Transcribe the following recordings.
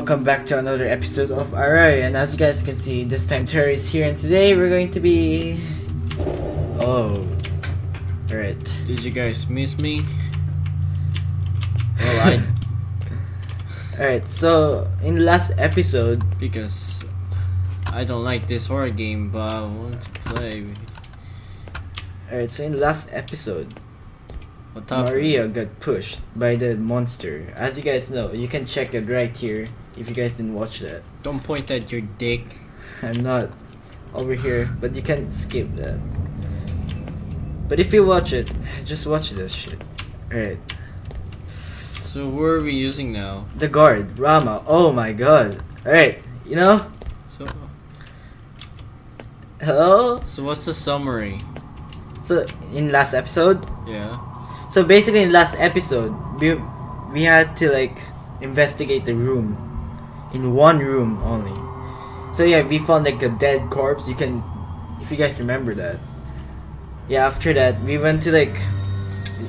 Welcome back to another episode of ARAYA, and as you guys can see, this time Terry is here, and today we're going to be. Oh. Alright. Did you guys miss me? Well, I Alright, so in the last episode, because I don't like this horror game, but I want to play. alright, so in the last episode? Maria got pushed by the monster. As you guys know, you can check it right here if you guys didn't watch that. Don't point at your dick. I'm not over here, but you can skip that. But if you watch it, just watch this shit. Alright. So where are we using now? The guard, Rama. Oh my god. Alright, you know? So Hello? so what's the summary? So, in last episode, Yeah. so basically in last episode, we, we had to like investigate the room. In one room only. So yeah, we found like a dead corpse. You can, if you guys remember that. Yeah, after that, we went to like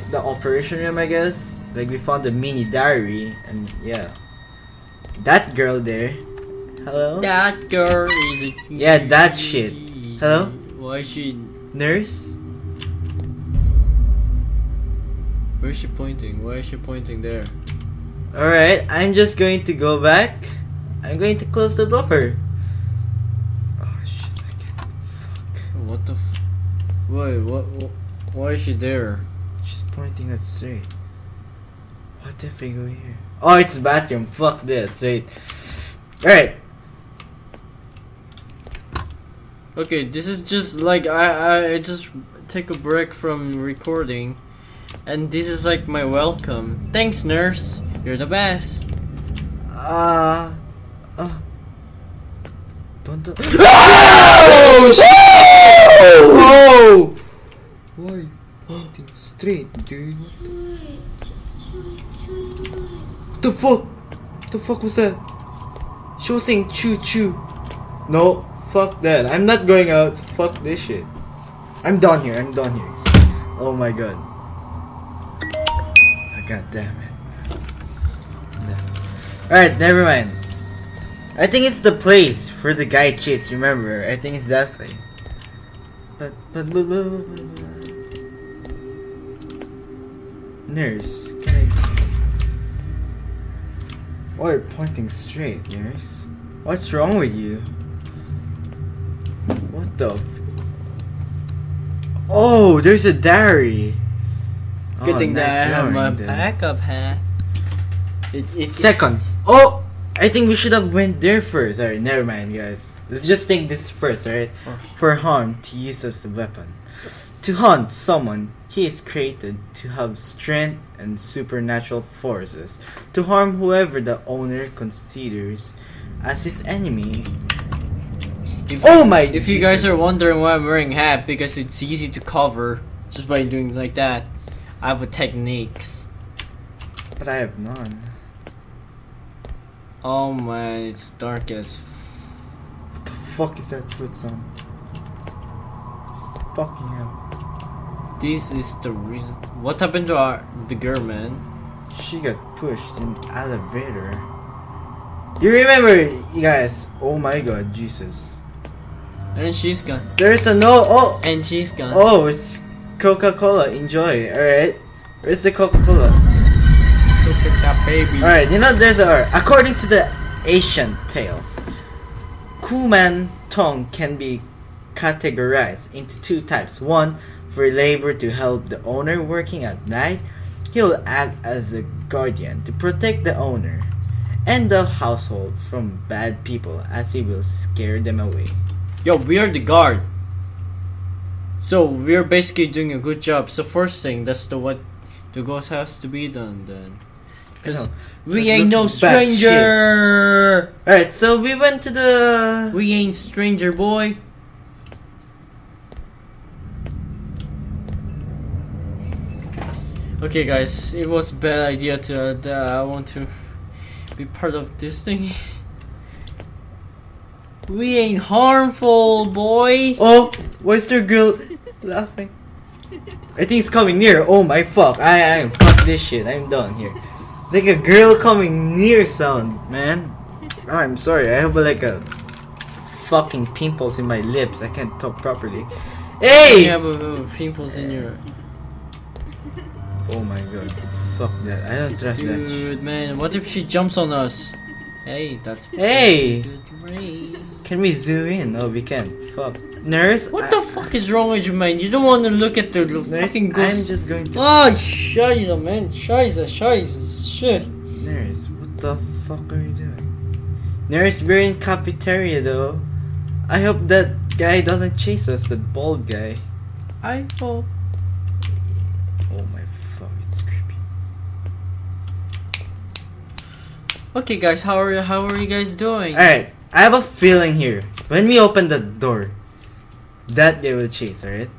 the operation room, I guess. Like we found the mini diary, and yeah, that girl there. Hello, That girl is a Yeah, that shit. Hello? Why is she? nurse. Where's she pointing? Why is she pointing there? All right, I'm just going to go back. I'm going to close the door. Oh shit! I can't. Fuck. What the? F- Wait, what, what? Why is she there? She's pointing at straight. What if we go here? Oh, it's bathroom. Fuck this. Wait. Alright. Okay, this is just like I I just take a break from recording, and this is like my welcome. Thanks, nurse. You're the best. Uh. Uh. Don't. do- Oh! Oh! Why pointing straight, dude? What the fuck? The fuck was that? She was saying choo choo. No, fuck that. I'm not going out. Fuck this shit. I'm done here. I'm done here. Oh my god. Oh, god damn it. Alright, never mind. I think it's the place for the guy chase, remember? I think it's that place. But, but, but, but, but. Nurse, can I... Why are you pointing straight, nurse? What's wrong with you? What the... f- Oh, there's a diary! Good Oh, thing nice that I have my backup hat. It's it's Second. Oh, I think we should have went there first. Alright, never mind, guys. Let's just take this first, alright? For- harm to use as a weapon. To hunt someone, he is created to have strength and supernatural forces. To harm whoever the owner considers as his enemy. If, Oh my! If you guys are wondering why I'm wearing hat, because it's easy to cover just by doing like that. I have a techniques. But I have none. Oh man, it's dark as. What the fuck is that foot sound? Fucking hell. This is the reason. What happened to our the girl, man? She got pushed in elevator. You remember, you guys? Oh my god, Jesus. And she's gone. There's a no. Oh, And she's gone. oh, it's Coca Cola. Enjoy. Alright. Where's the Coca Cola? Go that baby. Alright, you know, there's a. According to the Asian tales, Kuman Tong can be categorized into two types. One, for labor to help the owner working at night, he will act as a guardian to protect the owner and the household from bad people as he will scare them away. Yo, we are the guard. So we're basically doing a good job. So first thing, that's the what the ghost has to be done then. Cause we ain't no looking back shit. stranger. Alright, so we went to the. We ain't stranger boy. Okay, guys, it was a bad idea to uh, that I want to be part of this thing. We ain't harmful, boy. Oh, why's there girl laughing? I think it's coming near. Oh my fuck. I I fuck this shit. I'm done here. Like a girl coming near sound, man. I'm sorry. I have like a fucking pimples in my lips. I can't talk properly. You Hey! have uh, pimples in your. Oh my god. Fuck that. I don't trust that. shit. Dude, man, what if she jumps on us? Hey, that's. Hey! Can we zoom in? Oh, we can. Fuck. Nurse? What I- the fuck is wrong with you, man? You don't want to look at the Nurse, fucking I'm just going to. Ah, oh, scheiße, man. Scheiße, scheiße, shit. Nurse, what the fuck are you doing? Nurse, we're in cafeteria though. I hope that guy doesn't chase us, that bald guy. I hope. Oh my fuck, it's creepy. Okay, guys, how are how are you guys doing? Alright, I have a feeling here. When we open the door, that they will chase, alright?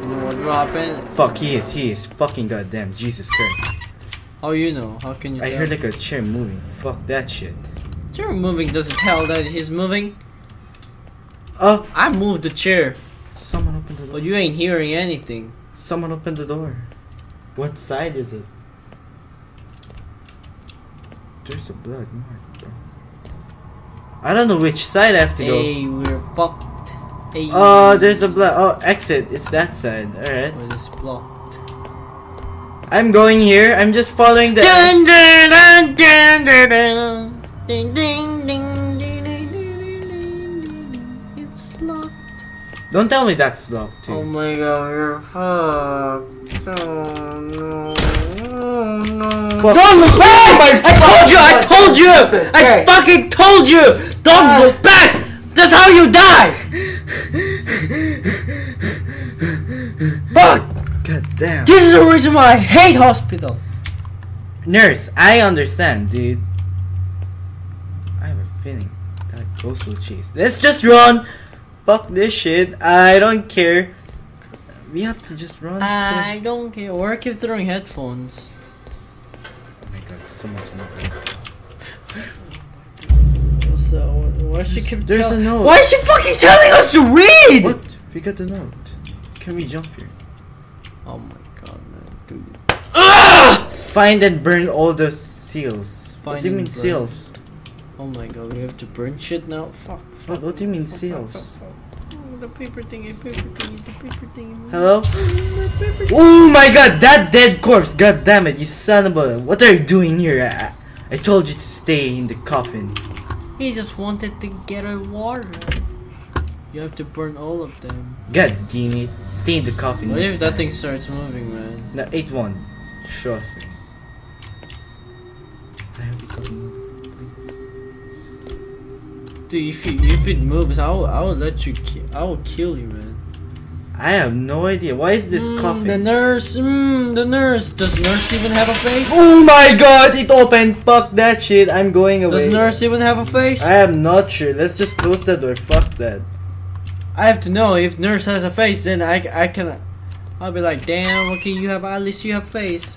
You know what will happen? Fuck, he is, he is. Fucking goddamn, Jesus Christ. How you know? How can you I tell? heard like a chair moving. Fuck that shit. chair moving doesn't tell that he's moving. Oh, I moved the chair, someone opened the door. but you ain't hearing anything. Someone opened the door. What side is it? There's a blood mark, bro. I don't know which side I have to go. Hey, we're fucked. Hey. Oh, there's a block. Oh, exit. It's that side. Alright. Where is blocked? I'm going here. I'm just following the. Dun, dun, dun, dun, dun, dun. Ding, ding, ding, ding, ding, ding, ding, ding. It's locked. Don't tell me that's locked too. Oh my god, you're fucked. Oh no. Oh no. Fuck. Don't look back! Oh my I told you! I told you! Jesus I Christ. fucking told you! Don't Ah. look back! That's how you die! Fuck! God damn. This is the reason why I hate hospital. Nurse, I understand, dude. I have a feeling that ghost will chase. Let's just run. Fuck this shit. I don't care. We have to just run. I don't care. Or I keep throwing headphones. Oh my god, someone's moving. So why she keep There's a note. Why is she fucking telling us to read? What? We got the note. Can we jump here? Oh my god, man, dude. Ah! Find and burn all the seals. what do you mean burn. seals? Oh my god, we have to burn shit now. Fuck. fuck What, what do you mean fuck, seals? fuck, fuck, fuck. Oh, The paper thingy, paper thingy, the paper thingy. Hello? The paper. Oh my god, that dead corpse! God damn it, you son of a. What are you doing here? I, I told you to stay in the coffin. He just wanted to get a water. You have to burn all of them. God damn it. Stay in the coffee. What if that thing starts moving, man? No, 8 1. Trust me. I hope it doesn't move. Dude, if you, if it moves, I will, I will let you. Ki- I will kill you, man. I have no idea. Why is this Mm? The nurse. Mm, the nurse. Does nurse even have a face? Oh my god, it opened. Fuck that shit. I'm going away. Does nurse even have a face? I am not sure. Let's just close the door. Fuck that. I have to know if nurse has a face, then I, I can. I'll be like, damn. Okay, you have at least you have face.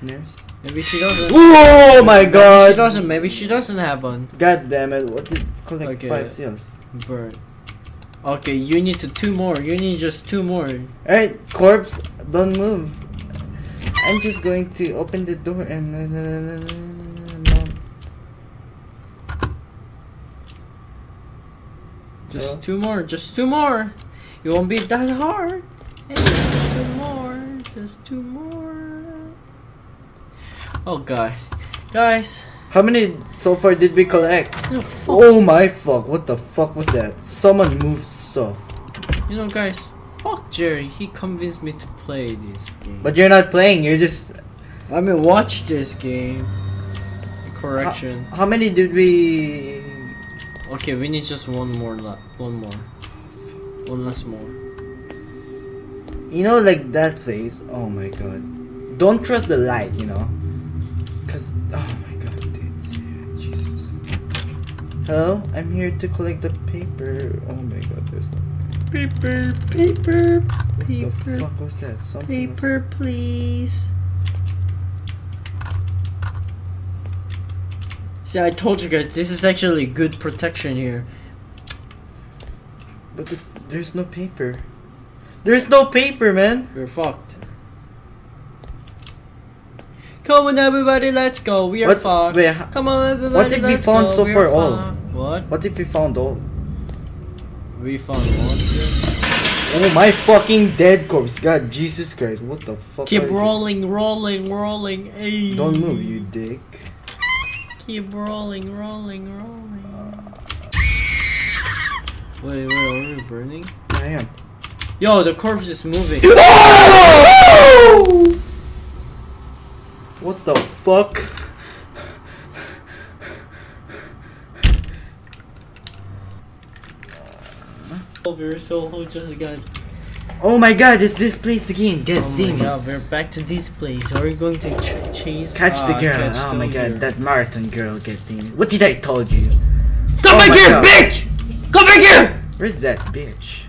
Nurse? Maybe she doesn't. Oh my God! She god. doesn't. Maybe she doesn't have one. God damn it. What did collect Okay. five seals? Burn. Okay, you need to two more. You need just two more. Alright, corpse, don't move. I'm just going to open the door and. Just two more. Just two more. It won't be that hard. Hey, just two more. Just two more. Oh god, guys. How many so far did we collect? Oh, you. Oh my fuck, what the fuck was that? Someone moves stuff. You know, guys. Fuck Jerry. He convinced me to play this game. But you're not playing, you're just. I mean, watch this game. Correction. How many did we. Okay, we need just one more. La- one more. One last more. You know, like that place? Oh my god. Don't trust the light, you know? Cause. Oh my god, dude. Jesus. Hello? I'm here to collect the paper. Oh my god, there's no. Paper, paper, What the fuck was that? Something was- paper, please. See, I told you guys, this is actually good protection here. But the, there's no paper. There's no paper, man. You're fucked. Come on, everybody, let's go. We are What? fucked. Wait, Come on, everybody, What if we let's found go. so we far all? Fucked. What? what if we found all? We found one. Oh my fucking dead corpse! God, Jesus Christ! What the fuck? Keep are you- rolling, rolling, rolling. Ay. Don't move, you dick. Keep rolling, rolling, rolling. Wait, wait, are we burning? I am. Yo, the corpse is moving. What the fuck? Oh, we're so just got. Oh my god, it's this place again. God Oh my damn god, we're back to this place. Are we going to ch- chase? Catch the girl. catch Oh my girl. god, that marathon girl. God damn it. What did I told you? Come Oh back here, God. bitch! Come back here! Where's that bitch?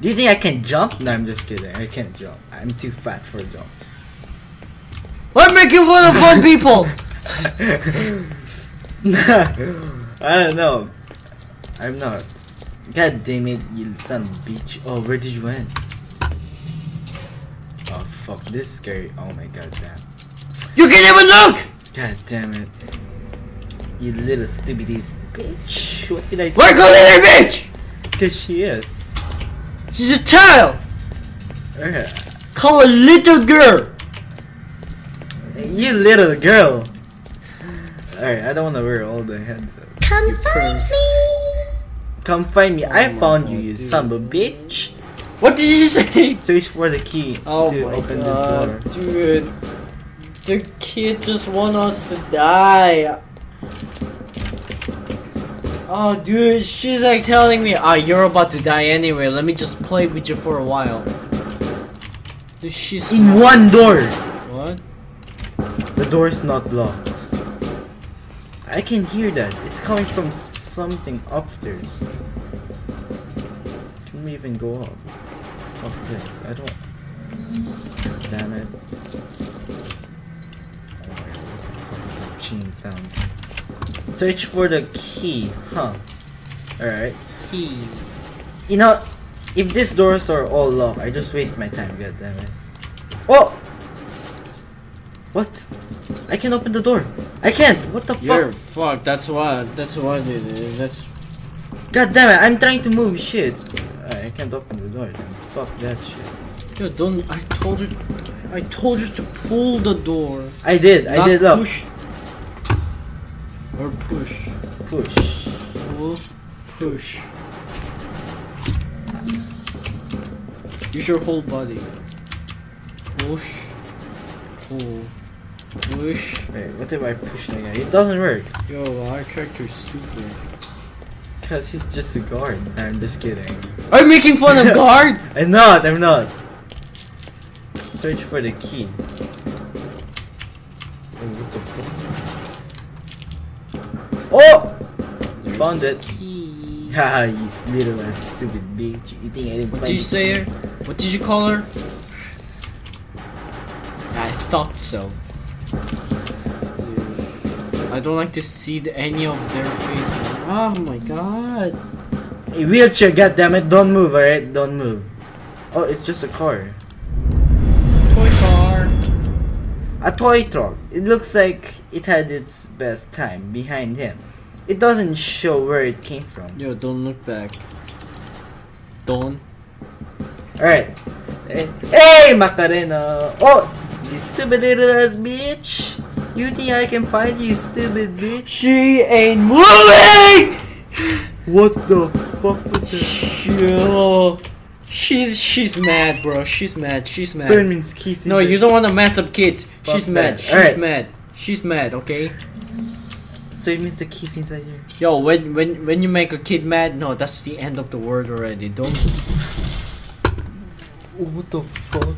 Do you think I can jump? No, I'm just kidding. I can't jump. I'm too fat for a jump. I'm making fun of fun people. I don't know. I'm not. God damn it, you son of a bitch. Oh, where did you end? Oh fuck, this is scary. Oh my god damn. You can't even look. God damn it. You little stupid ass bitch. What did I Why call her bitch? Cause she is. She's a child. Uh, Call a little girl. You little girl. Alright, I don't wanna wear all the heads up. Come You find me. Come find me. I found God, you, you dude. son of a bitch. What did you say? Search for the key Oh to my open god, this door. dude. The kid just want us to die. Oh, dude, she's like telling me, ah, you're about to die anyway. Let me just play with you for a while. Dude, she's In one door! what? The door is not locked. I can hear that. It's coming from something upstairs. Can we even go up? Fuck this. I don't. Damn it. Oh my god, what the fuck is sound? Search for the key, huh? Alright. Key. You know, if these doors are all locked, I just waste my time, god damn it. Oh! What? I can't open the door. I can't! What the fuck? You're fuck? fucked. That's why. That's why, is. That's. God damn it, I'm trying to move shit. I can't open the door then. Fuck that shit. Yo, don't. I told you. I told you to pull the door. I did, I did look. Push. Or push. Push. Pull. Push. Use your whole body. Push. Pull. Push. Wait, what did I push the guy? It doesn't work. Yo, our character's stupid. Cause he's just a guard. I'm just kidding. Are you making fun of guard? I'm not, I'm not. Search for the key. Oh, what the fuck? Oh! There's Found it. Key. Haha, you little ass stupid bitch. You think I didn't What did you say her? What did you call her? I thought so. Dude, I don't like to see the, any of their faces. Oh my god. A wheelchair, goddammit, don't move, alright? Don't move. Oh, it's just a car. Toy car. A toy truck. It looks like it had its best time behind him. It doesn't show where it came from. Yo, don't look back. Don't. Alright. Hey, hey, Macarena! Oh! You stupid little ass bitch! You think I can find you, stupid bitch? She ain't moving! What the fuck was that? Yo. She's she's mad, bro. She's mad. She's mad. So it means kissing. No, you don't want to mess up kids. Fuck She's mad. that. She's Alright. mad. She's mad. Okay. So it means the keys inside here. Yo, when when when you make a kid mad, no, that's the end of the word already. Don't. Oh, what the fuck?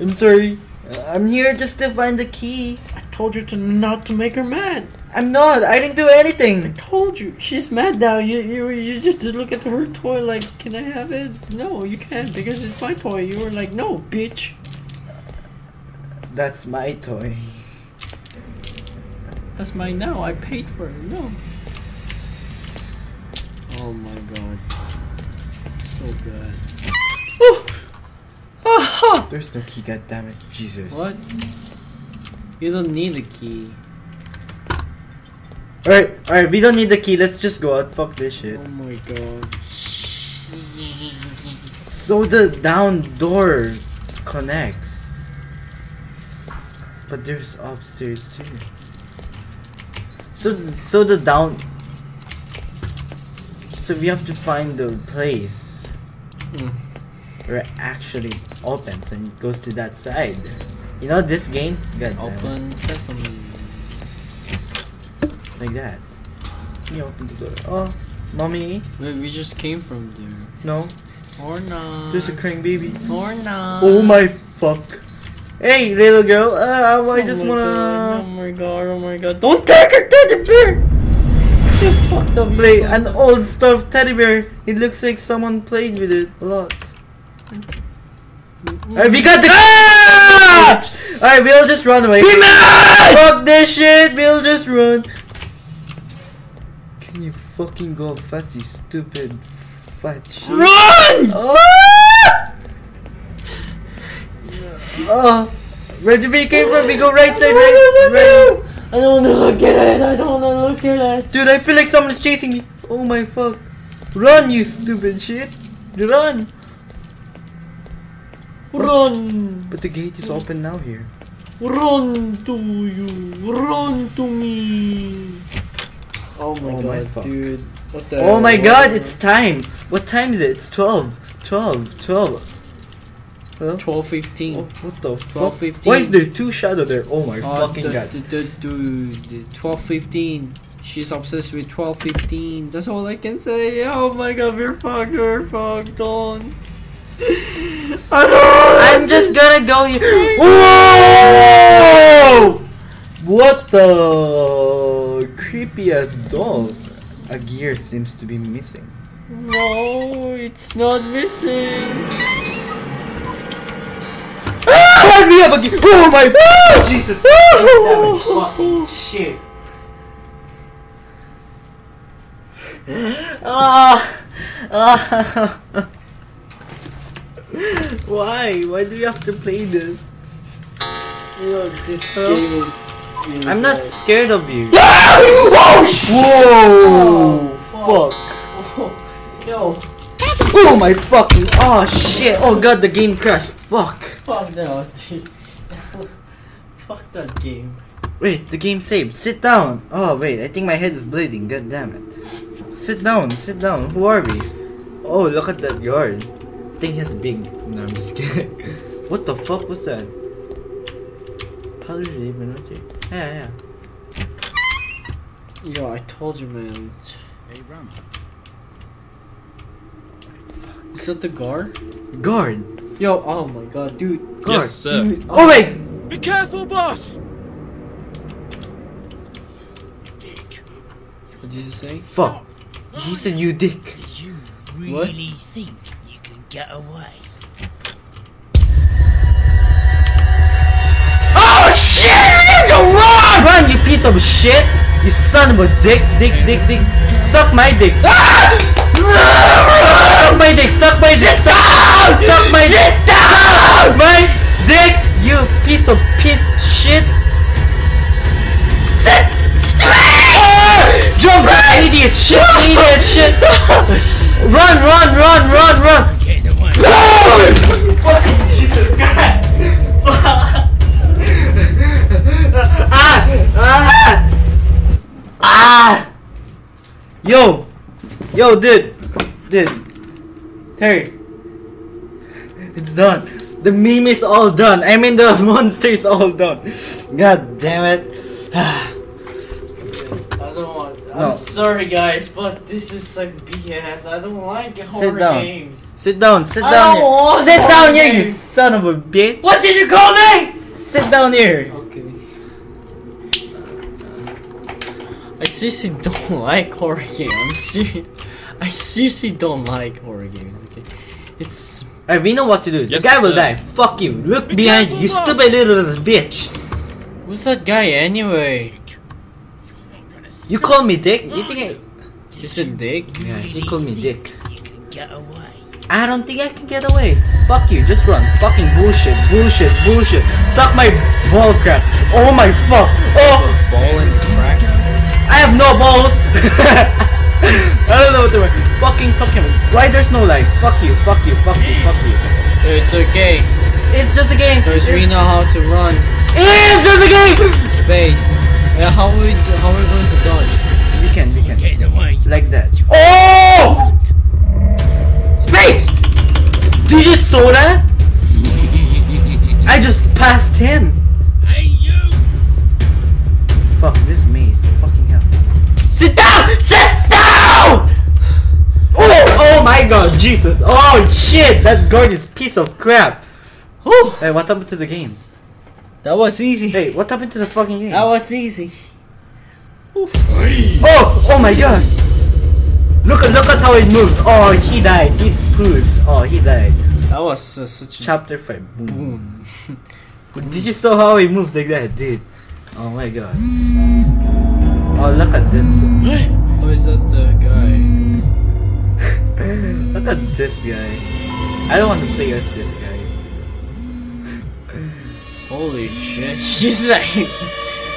I'm sorry. I'm here just to find the key. I told you to not to make her mad. I'm not. I didn't do anything. I told you. She's mad now. You you you just look at her toy like, can I have it? No, you can't because it's my toy. You were like, no, bitch. That's my toy. That's mine now. I paid for it. No. Oh my god. It's So bad. There's no key, god damn it. Jesus. What? You don't need the key. Alright, alright, we don't need the key, let's just go out. Fuck this shit. Oh my god. So the down door connects. But there's upstairs too. So so the down So we have to find the place Mm. Where it actually opens and goes to that side. You know this game? God. Open sesame. Like that. You open the door. Oh, mommy? Wait, we just came from there. No. Or not. There's a crying baby. Or not. Oh my fuck. Hey, little girl. Uh, I just oh my God, oh my god, oh my god. Don't take it, teddy bear! You fucked up. play an old stuffed teddy bear. It looks like someone played with it a lot. Alright, we got the. Ah! Alright, we'll just run away. Be mad! Fuck this shit. We'll just run. Can you fucking go fast, you stupid fat shit? Run! Oh! oh! Where did we came from? We go right side, right, right. I don't wanna look at it. I don't wanna look at it. Dude, I feel like someone's chasing me. Oh my fuck. Run, you stupid shit. Run. Run! But the gate is open now here. Run to you! Run to me! Oh my Oh god, my fuck. dude. What the Oh my hell? god, it's time. What time is it? It's 12. 12. 12. Hello? 12.15. Oh, what the fuck? 12:15. Why is there two shadow there? Oh my Oh, fucking the, god. the, the, the, 12.15. She's obsessed with 12.15. That's all I can say. Oh my god, we're fucked. We're fucked. Don't. I don't. I'm just gonna go here. Whoa! What the creepy ass doll? A gear seems to be missing. No, it's not missing. Ah, we have a gear. Oh my Jesus! Damn it, fucking shit! Ah, ah. Why? Why do you have to play this? Yo, this Huh? game is. really I'm not bad. scared of you. oh, Whoa! fuck. Oh, yo, Oh my fucking! Oh shit! Oh god, the game crashed. Fuck! fuck no, dude. fuck that game. Wait, the game saved. Sit down. Oh wait, I think my head is bleeding. God damn it. Sit down. Sit down. Who are we? Oh, look at that yard. Thing has big. No, I'm just kidding. what the fuck was that? How did it even reach it? Yeah, yeah. Yo, I told you, man. Hey, Rama. Is that the guard? Guard. Yo, oh my god, dude. Guard. Yes, sir. Dude, Oh, oh wait. Be careful, boss! Dick, What did you say? Fuck. He said you dick. do you really What? think you can get away? Oh shit! Go run! Run, you piece of shit! You son of a dick, dick, dick, dick. Suck my dick. Suck my dick, suck my dick, suck, suck my dick. Suck my dick, you piece of piece shit. Sit straight! Jump, idiot shit, idiot shit. Run, run, run, run, run. Yo, dude! Dude! Terry! It's done! The meme is all done! I mean, the monster is all done! God damn it! I don't want. I'm No. sorry, guys, but this is like BS. I don't like Sit horror down. games. Sit down, sit down. I down don't want! Sit down here, you son of a bitch! What did you call me? Sit down here! Okay. I seriously don't like horror games. I'm serious. I seriously don't like horror games. Okay, it's Alright, we know what to do. Yes, the guy will die. Fuck you. Look Be behind you, you stupid little bitch. who's that guy anyway? You're not gonna You call me dick? You think I... Is it Dick? Yeah, he called me dick. You can get away. I don't think I can get away. Fuck you, just run. Fucking bullshit, bullshit, bullshit. Suck my ball crack. Oh my fuck. Oh, Ball and crack. I have no balls. I don't know what to do. Fucking Pokemon. Why there's no life? Fuck you, fuck you, fuck you, fuck you. It's okay, It's just a game. because we know how to run. it's just a game. Space. Yeah, how are we how are we going to dodge? We can, we can. Get away. Like that. Oh! Space! Did you saw that? I just passed him. Hey, you! Fuck this down! Sit down! Oh, oh my god, Jesus. Oh shit, that guard is piece of crap. Whew, Hey, what happened to the game? that was easy. Hey, what happened to the fucking game? That was easy. Oh, oh my god. Look, look at how it moves. Oh, he died. He's poos. Oh, he died. That was uh, such a Chapter 5. Boom. boom. Did you saw how he moves like that, dude? Oh my god. Oh, look at this. Who is that uh, guy? look at this guy. I don't want to play as this guy. Holy shit, she's like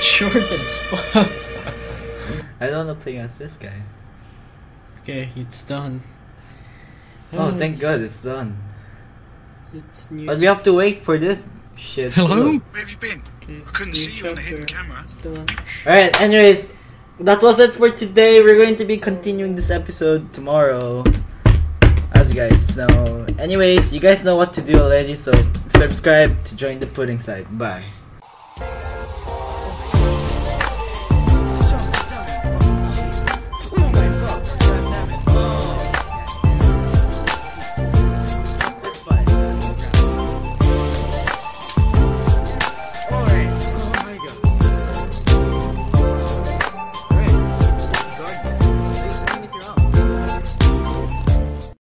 short as fuck. I don't want to play as this guy. Okay, it's done. Oh, thank god it's done. It's new. But we have to wait for this shit. Hello? to- Where have you been? Okay, it's couldn't new see you on the hidden chapter. camera. It's done. Alright, anyways, that was it for today. We're going to be continuing this episode tomorrow. As you guys know. Anyways, you guys know what to do already, so subscribe to join the pudding side. Bye.